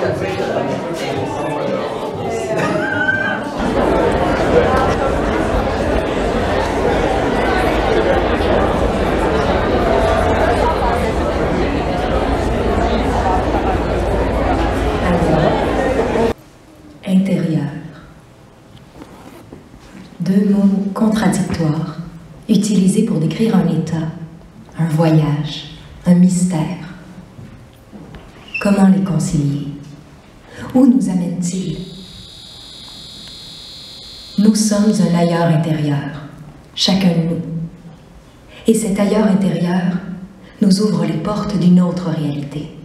Gracias. Nous sommes un ailleurs intérieur, chacun de nous. Et cet ailleurs intérieur nous ouvre les portes d'une autre réalité.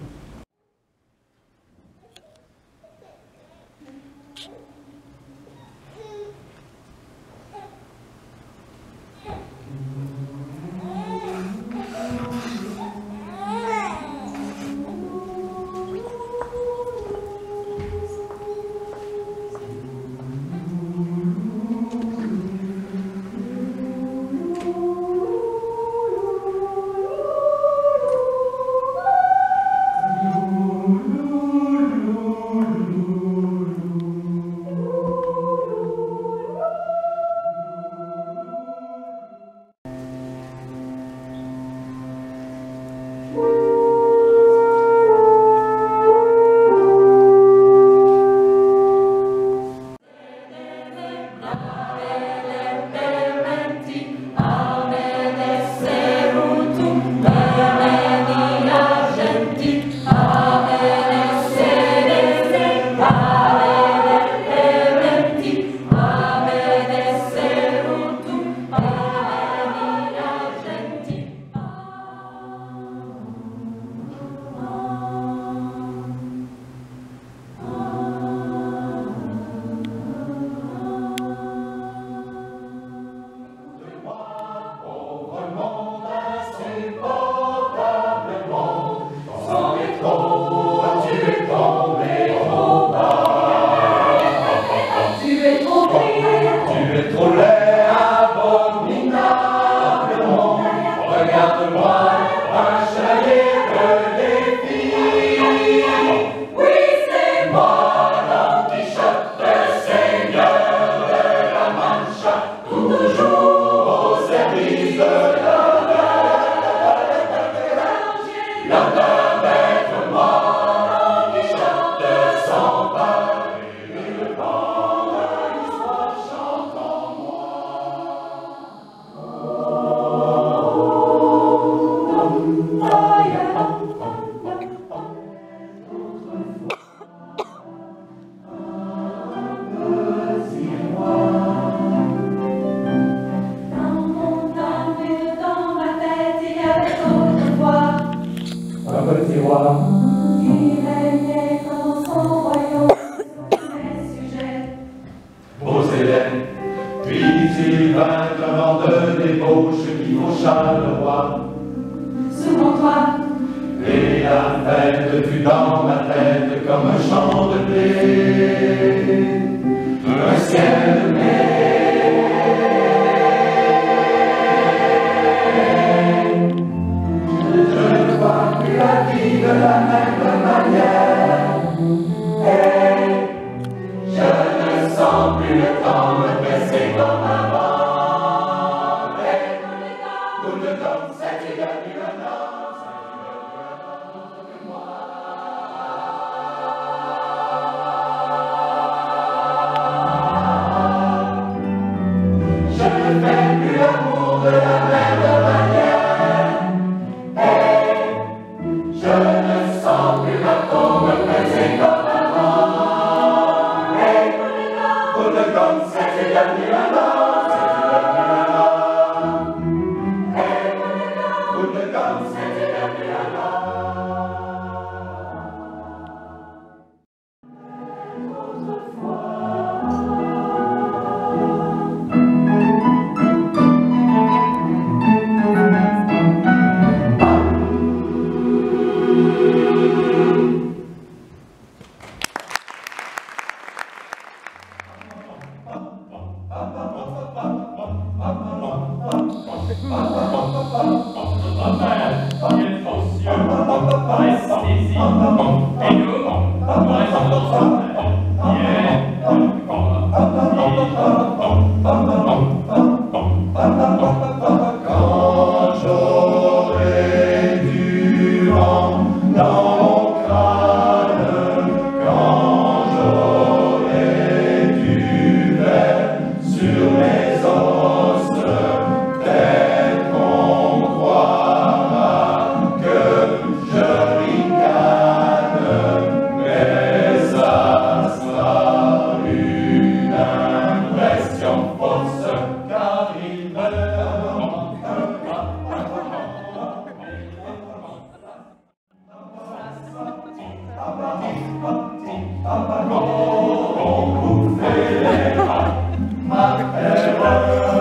fut dans ma tête comme un chant de paix. I'm go, go,